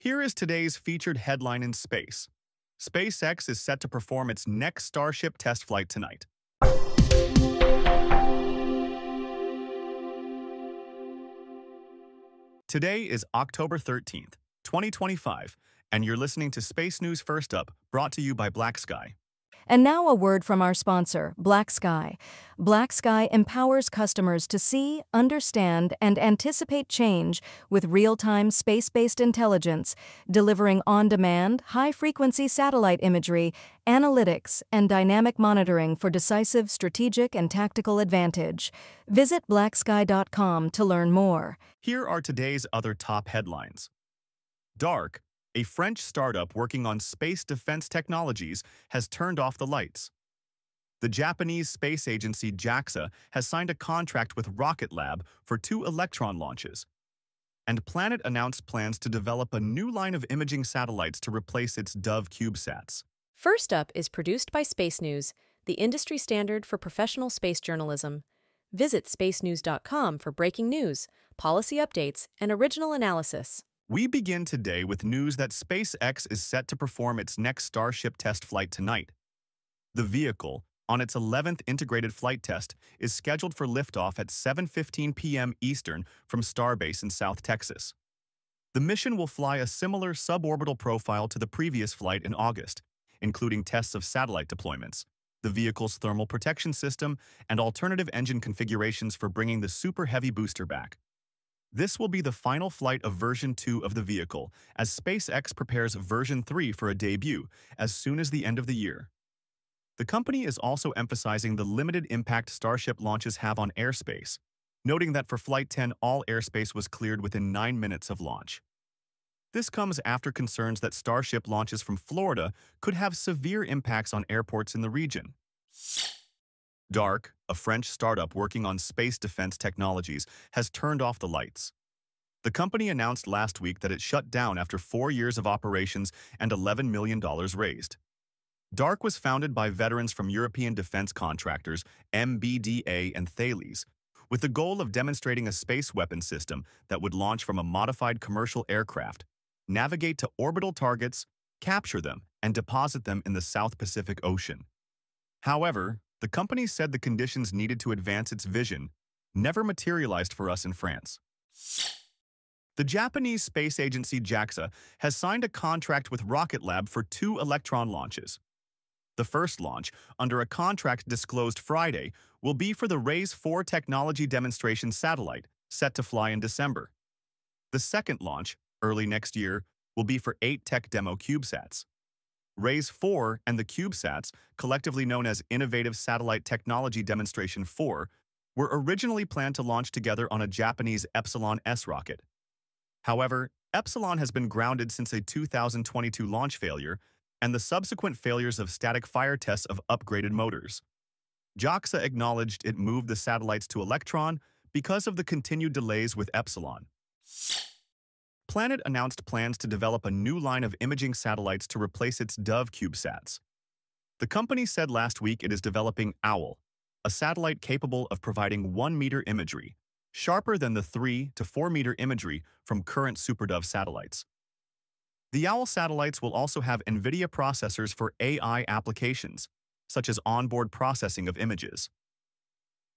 Here is today's featured headline in space. SpaceX is set to perform its next Starship test flight tonight. Today is October 13th, 2025, and you're listening to SpaceNews First Up, brought to you by BlackSky. And now a word from our sponsor, BlackSky. Black Sky empowers customers to see, understand, and anticipate change with real-time space-based intelligence, delivering on-demand, high-frequency satellite imagery, analytics, and dynamic monitoring for decisive strategic and tactical advantage. Visit blacksky.com to learn more. Here are today's other top headlines. Dark, a French startup working on space defense technologies has turned off the lights. The Japanese space agency JAXA has signed a contract with Rocket Lab for two Electron launches. And Planet announced plans to develop a new line of imaging satellites to replace its Dove CubeSats. First Up is produced by SpaceNews, the industry standard for professional space journalism. Visit spacenews.com for breaking news, policy updates, and original analysis. We begin today with news that SpaceX is set to perform its next Starship test flight tonight. The vehicle, on its 11th integrated flight test, is scheduled for liftoff at 7.15 p.m. Eastern from Starbase in South Texas. The mission will fly a similar suborbital profile to the previous flight in August, including tests of satellite deployments, the vehicle's thermal protection system, and alternative engine configurations for bringing the Super Heavy booster back. This will be the final flight of version 2 of the vehicle, as SpaceX prepares version 3 for a debut as soon as the end of the year. The company is also emphasizing the limited impact Starship launches have on airspace, noting that for Flight 10 all airspace was cleared within 9 minutes of launch. This comes after concerns that Starship launches from Florida could have severe impacts on airports in the region. Dark, a French startup working on space defense technologies, has turned off the lights. The company announced last week that it shut down after four years of operations and $11 million raised. Dark was founded by veterans from European defense contractors MBDA and Thales, with the goal of demonstrating a space weapon system that would launch from a modified commercial aircraft, navigate to orbital targets, capture them, and deposit them in the South Pacific Ocean. However, the company said the conditions needed to advance its vision never materialized for us in France. The Japanese space agency JAXA has signed a contract with Rocket Lab for two Electron launches. The first launch, under a contract disclosed Friday, will be for the RAISE 4 technology demonstration satellite, set to fly in December. The second launch, early next year, will be for eight Tech Demo CubeSats. RAISE 4 and the CubeSats, collectively known as Innovative Satellite Technology Demonstration 4, were originally planned to launch together on a Japanese Epsilon S rocket. However, Epsilon has been grounded since a 2022 launch failure and the subsequent failures of static fire tests of upgraded motors. JAXA acknowledged it moved the satellites to Electron because of the continued delays with Epsilon. Planet announced plans to develop a new line of imaging satellites to replace its Dove CubeSats. The company said last week it is developing OWL, a satellite capable of providing 1-meter imagery, sharper than the 3 to 4-meter imagery from current SuperDove satellites. The OWL satellites will also have NVIDIA processors for AI applications, such as onboard processing of images.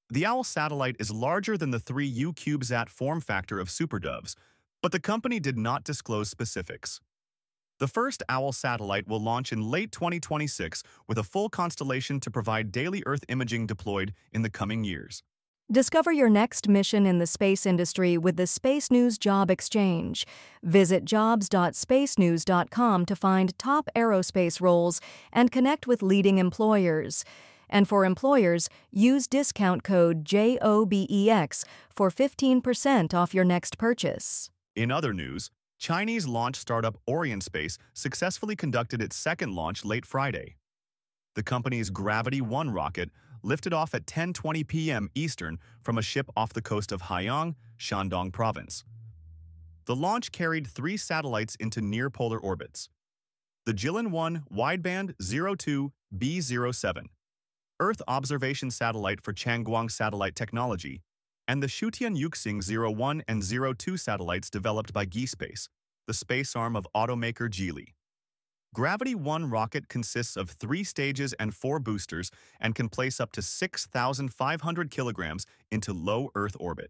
The OWL satellite is larger than the 3U CubeSat form factor of SuperDoves, but the company did not disclose specifics. The first OWL satellite will launch in late 2026 with a full constellation to provide daily Earth imaging deployed in the coming years. Discover your next mission in the space industry with the SpaceNews Job Exchange. Visit jobs.spacenews.com to find top aerospace roles and connect with leading employers. And for employers, use discount code JOBEX for 15% off your next purchase. In other news, Chinese launch startup Orienspace successfully conducted its second launch late Friday. The company's Gravity 1 rocket lifted off at 10:20 p.m. Eastern from a ship off the coast of Haiyang, Shandong Province. The launch carried three satellites into near-polar orbits. The Jilin 1 Wideband 02B07, Earth observation satellite for Changguang Satellite Technology, and the Shutian Yuxing 01 and 02 satellites developed by GeeSpace, the space arm of automaker Geely. Gravity 1 rocket consists of three stages and four boosters and can place up to 6,500 kilograms into low Earth orbit.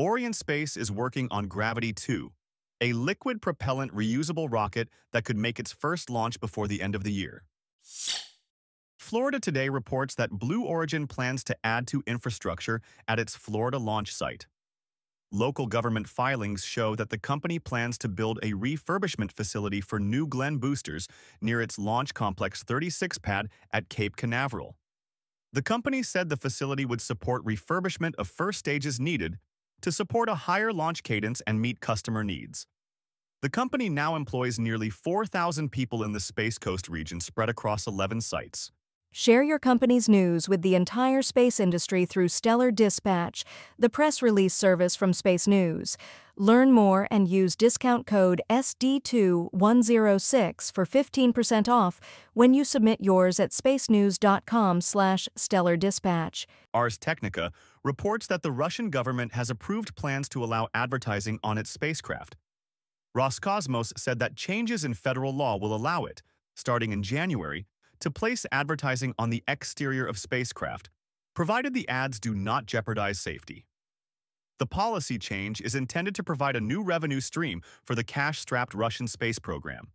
Orienspace is working on Gravity 2, a liquid propellant reusable rocket that could make its first launch before the end of the year. Florida Today reports that Blue Origin plans to add to infrastructure at its Florida launch site. Local government filings show that the company plans to build a refurbishment facility for New Glenn boosters near its Launch Complex 36 pad at Cape Canaveral. The company said the facility would support refurbishment of first stages needed to support a higher launch cadence and meet customer needs. The company now employs nearly 4,000 people in the Space Coast region spread across 11 sites. Share your company's news with the entire space industry through Stellar Dispatch, the press release service from SpaceNews. Learn more and use discount code SD2106 for 15% off when you submit yours at spacenews.com slash stellar dispatch. Ars Technica reports that the Russian government has approved plans to allow advertising on its spacecraft. Roscosmos said that changes in federal law will allow it, starting in January, to place advertising on the exterior of spacecraft, provided the ads do not jeopardize safety. The policy change is intended to provide a new revenue stream for the cash-strapped Russian space program.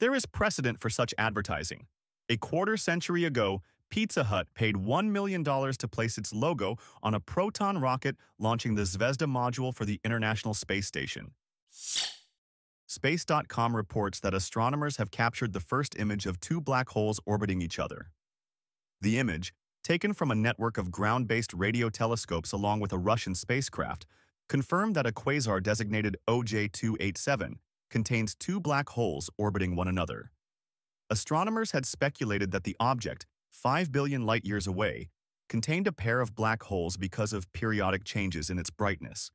There is precedent for such advertising. A quarter century ago, Pizza Hut paid $1 million to place its logo on a Proton rocket launching the Zvezda module for the International Space Station. Space.com reports that astronomers have captured the first image of two black holes orbiting each other. The image, taken from a network of ground-based radio telescopes along with a Russian spacecraft, confirmed that a quasar designated OJ287 contains two black holes orbiting one another. Astronomers had speculated that the object, 5 billion light-years away, contained a pair of black holes because of periodic changes in its brightness.